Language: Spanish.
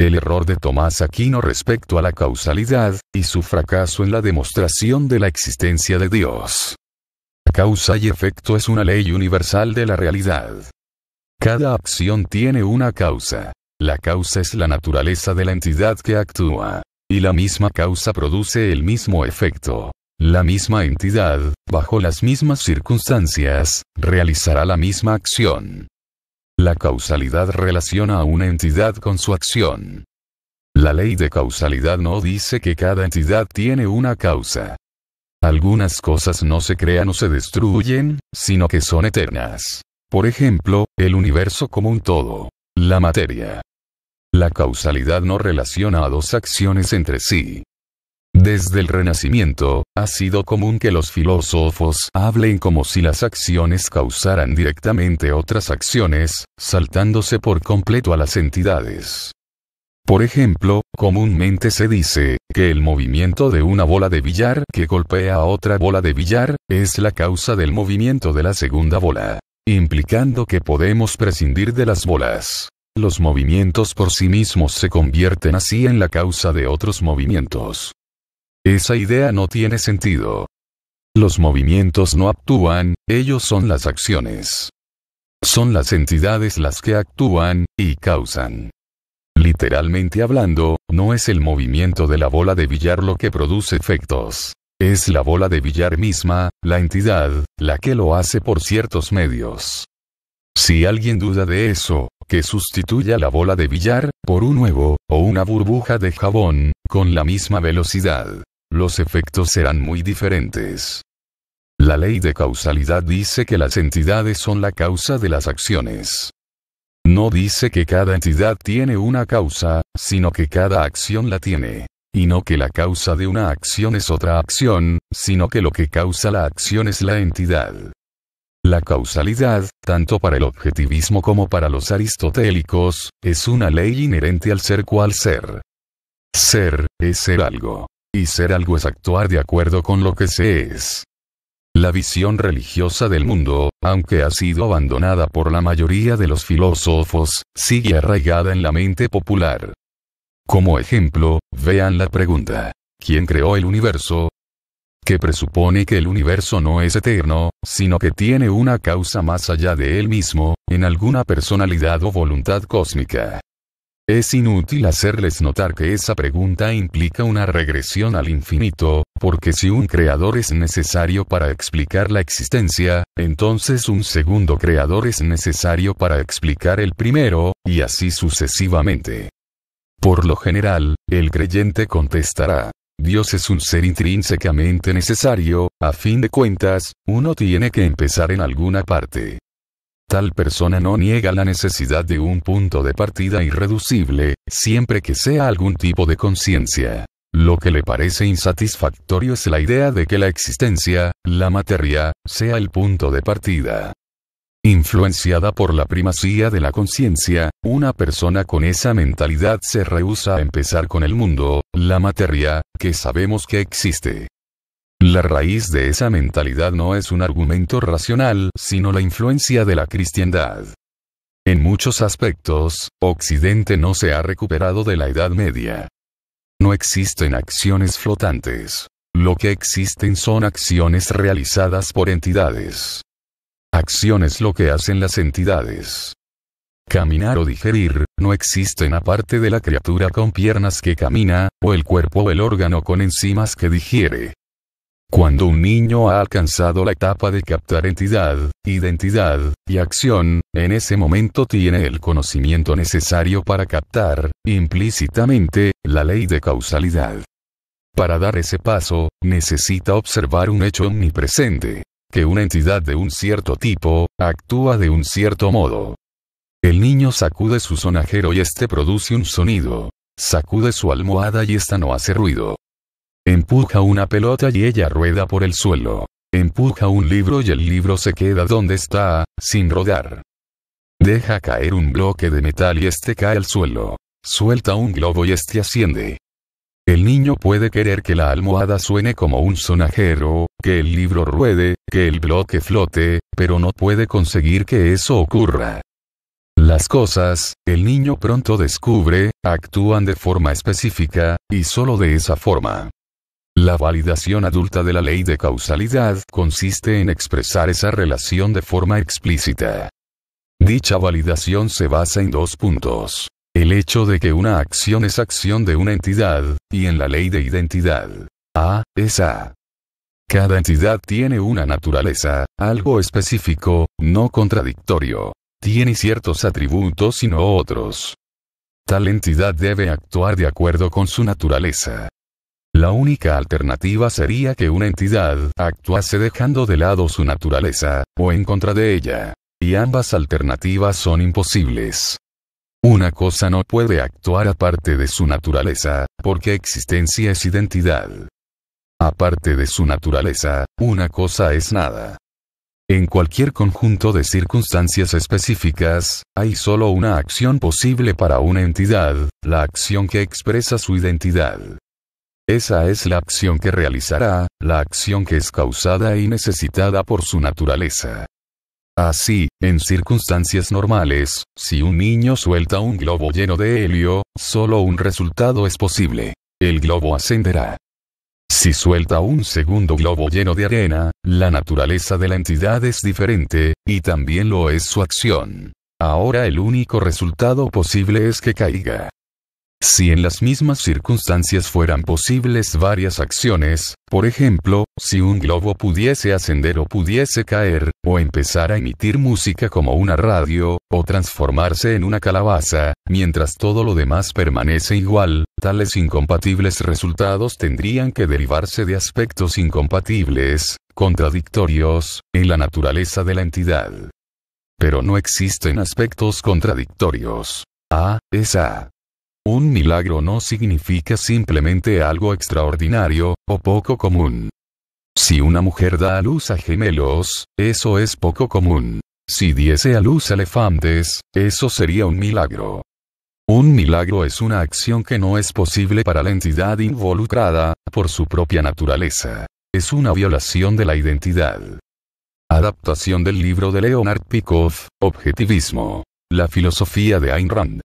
El error de Tomás Aquino respecto a la causalidad, y su fracaso en la demostración de la existencia de Dios. Causa y efecto es una ley universal de la realidad. Cada acción tiene una causa. La causa es la naturaleza de la entidad que actúa. Y la misma causa produce el mismo efecto. La misma entidad, bajo las mismas circunstancias, realizará la misma acción. La causalidad relaciona a una entidad con su acción. La ley de causalidad no dice que cada entidad tiene una causa. Algunas cosas no se crean o se destruyen, sino que son eternas. Por ejemplo, el universo como un todo. La materia. La causalidad no relaciona a dos acciones entre sí. Desde el Renacimiento, ha sido común que los filósofos hablen como si las acciones causaran directamente otras acciones, saltándose por completo a las entidades. Por ejemplo, comúnmente se dice, que el movimiento de una bola de billar que golpea a otra bola de billar, es la causa del movimiento de la segunda bola. Implicando que podemos prescindir de las bolas. Los movimientos por sí mismos se convierten así en la causa de otros movimientos. Esa idea no tiene sentido. Los movimientos no actúan, ellos son las acciones. Son las entidades las que actúan, y causan. Literalmente hablando, no es el movimiento de la bola de billar lo que produce efectos. Es la bola de billar misma, la entidad, la que lo hace por ciertos medios. Si alguien duda de eso, que sustituya la bola de billar, por un huevo, o una burbuja de jabón, con la misma velocidad los efectos serán muy diferentes. La ley de causalidad dice que las entidades son la causa de las acciones. No dice que cada entidad tiene una causa, sino que cada acción la tiene. Y no que la causa de una acción es otra acción, sino que lo que causa la acción es la entidad. La causalidad, tanto para el objetivismo como para los aristotélicos, es una ley inherente al ser cual ser. Ser, es ser algo. Y ser algo es actuar de acuerdo con lo que se es. La visión religiosa del mundo, aunque ha sido abandonada por la mayoría de los filósofos, sigue arraigada en la mente popular. Como ejemplo, vean la pregunta, ¿quién creó el universo? Que presupone que el universo no es eterno, sino que tiene una causa más allá de él mismo, en alguna personalidad o voluntad cósmica. Es inútil hacerles notar que esa pregunta implica una regresión al infinito, porque si un creador es necesario para explicar la existencia, entonces un segundo creador es necesario para explicar el primero, y así sucesivamente. Por lo general, el creyente contestará, Dios es un ser intrínsecamente necesario, a fin de cuentas, uno tiene que empezar en alguna parte. Tal persona no niega la necesidad de un punto de partida irreducible, siempre que sea algún tipo de conciencia. Lo que le parece insatisfactorio es la idea de que la existencia, la materia, sea el punto de partida. Influenciada por la primacía de la conciencia, una persona con esa mentalidad se rehúsa a empezar con el mundo, la materia, que sabemos que existe. La raíz de esa mentalidad no es un argumento racional, sino la influencia de la cristiandad. En muchos aspectos, Occidente no se ha recuperado de la Edad Media. No existen acciones flotantes. Lo que existen son acciones realizadas por entidades. Acciones lo que hacen las entidades. Caminar o digerir, no existen aparte de la criatura con piernas que camina, o el cuerpo o el órgano con enzimas que digiere. Cuando un niño ha alcanzado la etapa de captar entidad, identidad, y acción, en ese momento tiene el conocimiento necesario para captar, implícitamente, la ley de causalidad. Para dar ese paso, necesita observar un hecho omnipresente, que una entidad de un cierto tipo, actúa de un cierto modo. El niño sacude su sonajero y éste produce un sonido. Sacude su almohada y ésta no hace ruido. Empuja una pelota y ella rueda por el suelo. Empuja un libro y el libro se queda donde está, sin rodar. Deja caer un bloque de metal y este cae al suelo. Suelta un globo y este asciende. El niño puede querer que la almohada suene como un sonajero, que el libro ruede, que el bloque flote, pero no puede conseguir que eso ocurra. Las cosas, el niño pronto descubre, actúan de forma específica, y solo de esa forma. La validación adulta de la ley de causalidad consiste en expresar esa relación de forma explícita. Dicha validación se basa en dos puntos. El hecho de que una acción es acción de una entidad, y en la ley de identidad. A, es A. Cada entidad tiene una naturaleza, algo específico, no contradictorio. Tiene ciertos atributos y no otros. Tal entidad debe actuar de acuerdo con su naturaleza. La única alternativa sería que una entidad actuase dejando de lado su naturaleza, o en contra de ella. Y ambas alternativas son imposibles. Una cosa no puede actuar aparte de su naturaleza, porque existencia es identidad. Aparte de su naturaleza, una cosa es nada. En cualquier conjunto de circunstancias específicas, hay solo una acción posible para una entidad, la acción que expresa su identidad. Esa es la acción que realizará, la acción que es causada y necesitada por su naturaleza. Así, en circunstancias normales, si un niño suelta un globo lleno de helio, solo un resultado es posible. El globo ascenderá. Si suelta un segundo globo lleno de arena, la naturaleza de la entidad es diferente, y también lo es su acción. Ahora el único resultado posible es que caiga. Si en las mismas circunstancias fueran posibles varias acciones, por ejemplo, si un globo pudiese ascender o pudiese caer, o empezar a emitir música como una radio, o transformarse en una calabaza, mientras todo lo demás permanece igual, tales incompatibles resultados tendrían que derivarse de aspectos incompatibles, contradictorios, en la naturaleza de la entidad. Pero no existen aspectos contradictorios. A es A. Un milagro no significa simplemente algo extraordinario, o poco común. Si una mujer da a luz a gemelos, eso es poco común. Si diese a luz elefantes, eso sería un milagro. Un milagro es una acción que no es posible para la entidad involucrada, por su propia naturaleza. Es una violación de la identidad. Adaptación del libro de Leonard Peikoff, Objetivismo. La filosofía de Ayn Rand.